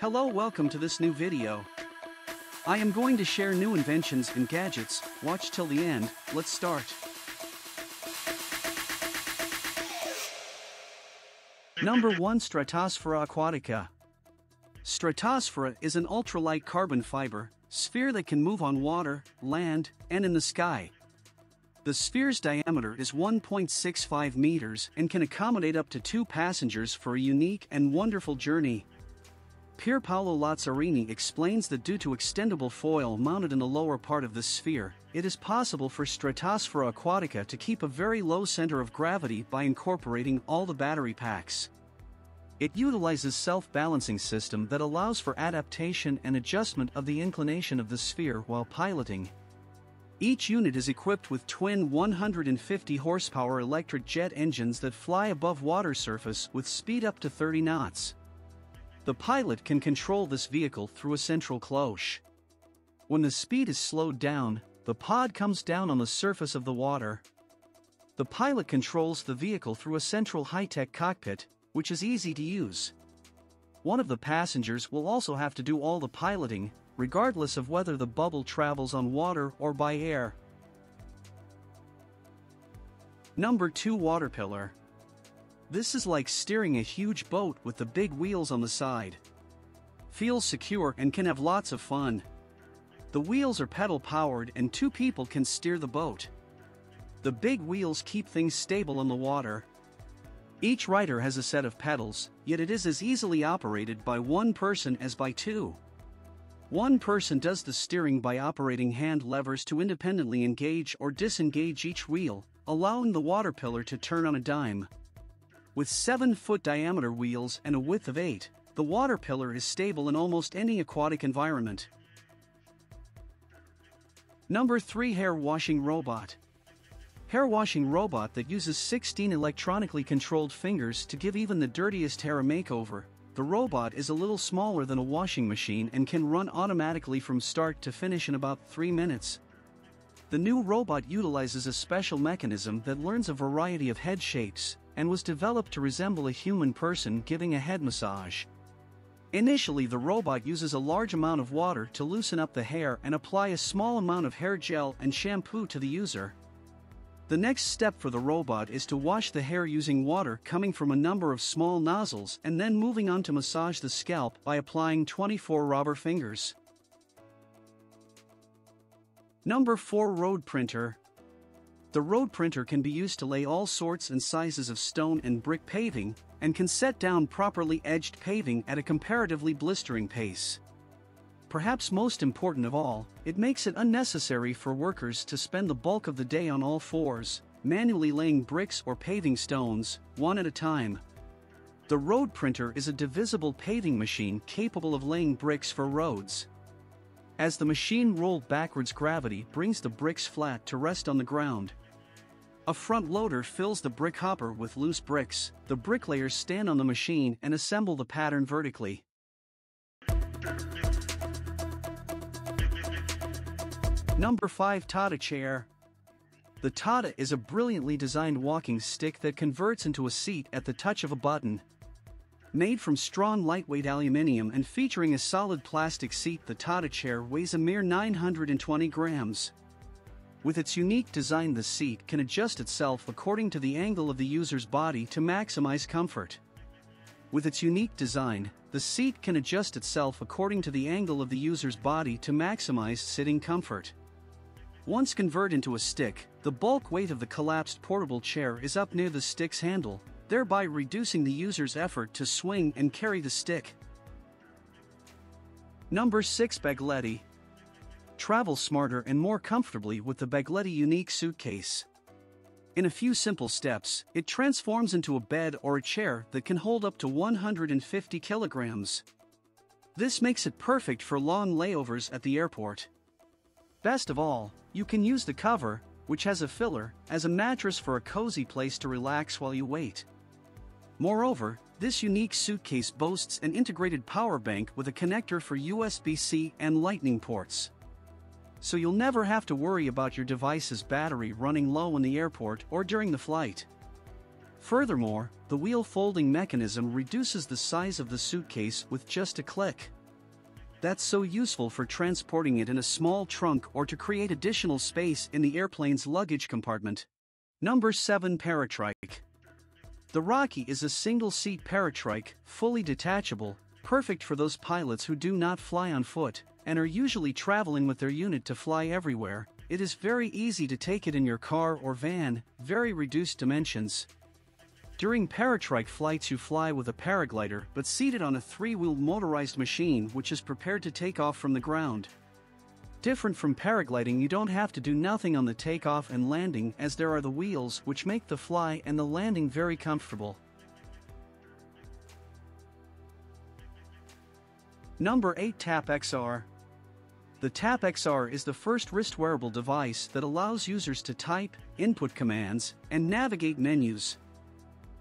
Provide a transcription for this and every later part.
Hello welcome to this new video. I am going to share new inventions and gadgets, watch till the end, let's start. Number 1 Stratosfera Acquatica Stratosfera is an ultralight carbon fiber sphere that can move on water, land, and in the sky. The sphere's diameter is 1.65 meters and can accommodate up to two passengers for a unique and wonderful journey. Pier Paolo Lazzarini explains that due to extendable foil mounted in the lower part of the sphere, it is possible for Stratosfera Acquatica to keep a very low center of gravity by incorporating all the battery packs. It utilizes self-balancing system that allows for adaptation and adjustment of the inclination of the sphere while piloting. Each unit is equipped with twin 150 horsepower electric jet engines that fly above water surface with speed up to 30 knots. The pilot can control this vehicle through a central cloche. When the speed is slowed down, the pod comes down on the surface of the water. The pilot controls the vehicle through a central high-tech cockpit, which is easy to use. One of the passengers will also have to do all the piloting, regardless of whether the bubble travels on water or by air. Number 2 Waterpillar This is like steering a huge boat with the big wheels on the side. Feels secure and can have lots of fun. The wheels are pedal powered and two people can steer the boat. The big wheels keep things stable on the water. Each rider has a set of pedals, yet it is as easily operated by one person as by two. One person does the steering by operating hand levers to independently engage or disengage each wheel, allowing the Waterpillar to turn on a dime. With 7 foot diameter wheels and a width of 8, the Waterpillar is stable in almost any aquatic environment. Number 3 Hair Washing Robot Hair washing robot that uses 16 electronically controlled fingers to give even the dirtiest hair a makeover. The robot is a little smaller than a washing machine and can run automatically from start to finish in about 3 minutes. The new robot utilizes a special mechanism that learns a variety of head shapes and was developed to resemble a human person giving a head massage. Initially, the robot uses a large amount of water to loosen up the hair and apply a small amount of hair gel and shampoo to the user. The next step for the robot is to wash the hair using water coming from a number of small nozzles and then moving on to massage the scalp by applying 24 rubber fingers. Number 4 Road Printer The road printer can be used to lay all sorts and sizes of stone and brick paving, and can set down properly edged paving at a comparatively blistering pace. Perhaps most important of all, it makes it unnecessary for workers to spend the bulk of the day on all fours, manually laying bricks or paving stones, one at a time. The road printer is a divisible paving machine capable of laying bricks for roads. As the machine rolled backwards gravity brings the bricks flat to rest on the ground. A front loader fills the brick hopper with loose bricks, the bricklayers stand on the machine and assemble the pattern vertically. Number 5 Tada Chair The Tada is a brilliantly designed walking stick that converts into a seat at the touch of a button. Made from strong lightweight aluminium and featuring a solid plastic seat the Tada chair weighs a mere 920 grams. With its unique design the seat can adjust itself according to the angle of the user's body to maximize comfort. With its unique design, the seat can adjust itself according to the angle of the user's body to maximize sitting comfort. Once converted into a stick, the bulk weight of the collapsed portable chair is up near the stick's handle, thereby reducing the user's effort to swing and carry the stick. Number 6 Bagletti Travel smarter and more comfortably with the Bagletti Unique Suitcase. In a few simple steps, it transforms into a bed or a chair that can hold up to 150 kilograms. This makes it perfect for long layovers at the airport. Best of all, you can use the cover, which has a filler, as a mattress for a cozy place to relax while you wait. Moreover, this unique suitcase boasts an integrated power bank with a connector for USB-C and Lightning ports. So you'll never have to worry about your device's battery running low in the airport or during the flight. Furthermore, the wheel folding mechanism reduces the size of the suitcase with just a click. That's so useful for transporting it in a small trunk or to create additional space in the airplane's luggage compartment. Number 7 Paratrike The Rocky is a single-seat paratrike, fully detachable, perfect for those pilots who do not fly on foot and are usually traveling with their unit to fly everywhere. It is very easy to take it in your car or van, very reduced dimensions, during paratrike flights you fly with a paraglider but seated on a three-wheeled motorized machine which is prepared to take off from the ground. Different from paragliding you don't have to do nothing on the takeoff and landing as there are the wheels which make the fly and the landing very comfortable. Number 8 TapXR The TapXR is the first wrist wearable device that allows users to type, input commands, and navigate menus.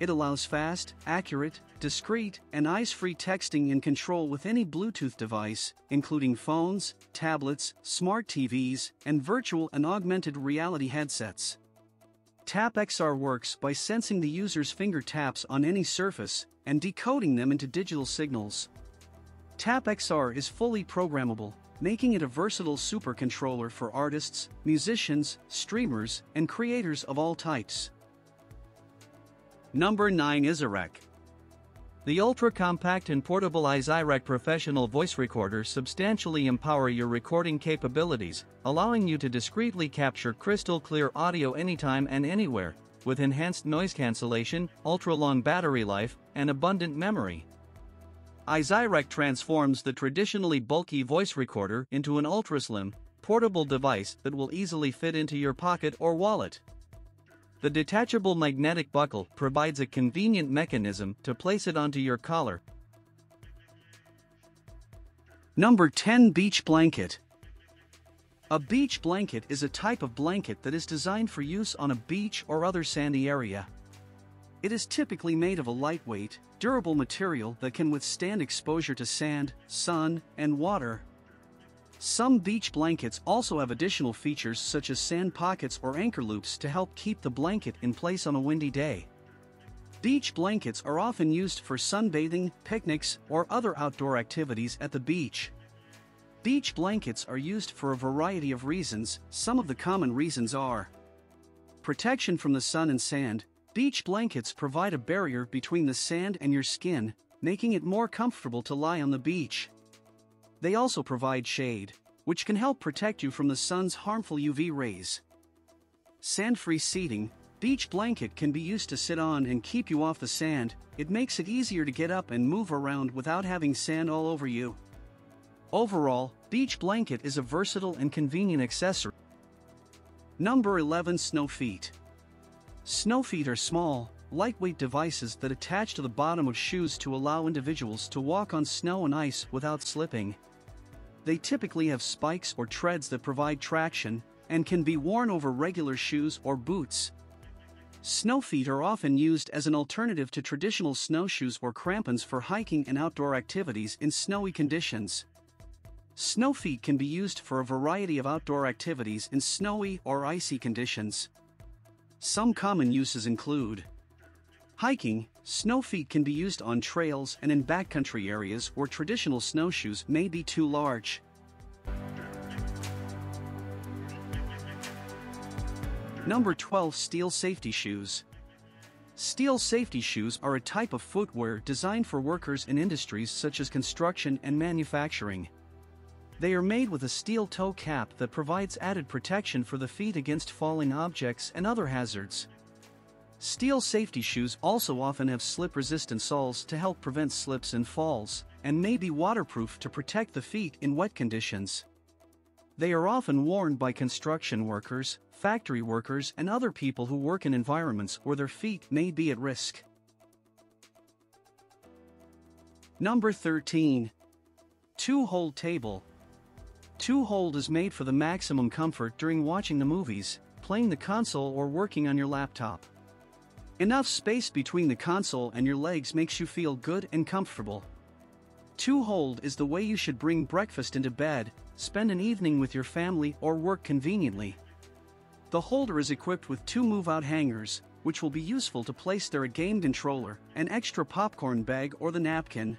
It allows fast, accurate, discreet, and eyes-free texting and control with any Bluetooth device, including phones, tablets, smart TVs, and virtual and augmented reality headsets. TapXR works by sensing the user's finger taps on any surface and decoding them into digital signals. TapXR is fully programmable, making it a versatile supercontroller for artists, musicians, streamers, and creators of all types. Number 9 IZYrec. The ultra-compact and portable IZYrec professional voice recorder substantially empower your recording capabilities, allowing you to discreetly capture crystal clear audio anytime and anywhere, with enhanced noise cancellation, ultra-long battery life, and abundant memory. IZYrec transforms the traditionally bulky voice recorder into an ultra-slim, portable device that will easily fit into your pocket or wallet. The detachable magnetic buckle provides a convenient mechanism to place it onto your collar. Number 10 Beach Blanket A beach blanket is a type of blanket that is designed for use on a beach or other sandy area. It is typically made of a lightweight, durable material that can withstand exposure to sand, sun, and water. Some beach blankets also have additional features such as sand pockets or anchor loops to help keep the blanket in place on a windy day. Beach blankets are often used for sunbathing, picnics, or other outdoor activities at the beach. Beach blankets are used for a variety of reasons, some of the common reasons are Protection from the sun and sand, beach blankets provide a barrier between the sand and your skin, making it more comfortable to lie on the beach. They also provide shade, which can help protect you from the sun's harmful UV rays. Sand-free seating, beach blanket can be used to sit on and keep you off the sand, it makes it easier to get up and move around without having sand all over you. Overall, beach blanket is a versatile and convenient accessory. Number 11 Snow Feet Snow feet are small, lightweight devices that attach to the bottom of shoes to allow individuals to walk on snow and ice without slipping. They typically have spikes or treads that provide traction and can be worn over regular shoes or boots. Snow feet are often used as an alternative to traditional snowshoes or crampons for hiking and outdoor activities in snowy conditions. Snow feet can be used for a variety of outdoor activities in snowy or icy conditions. Some common uses include Hiking, snow feet can be used on trails and in backcountry areas where traditional snowshoes may be too large. Number 12 Steel Safety Shoes Steel safety shoes are a type of footwear designed for workers in industries such as construction and manufacturing. They are made with a steel toe cap that provides added protection for the feet against falling objects and other hazards. Steel safety shoes also often have slip-resistant soles to help prevent slips and falls, and may be waterproof to protect the feet in wet conditions. They are often worn by construction workers, factory workers and other people who work in environments where their feet may be at risk. Number 13. Two-hold table. Two-hold is made for the maximum comfort during watching the movies, playing the console or working on your laptop. Enough space between the console and your legs makes you feel good and comfortable. Two hold is the way you should bring breakfast into bed, spend an evening with your family or work conveniently. The holder is equipped with two move-out hangers, which will be useful to place there a game controller, an extra popcorn bag or the napkin,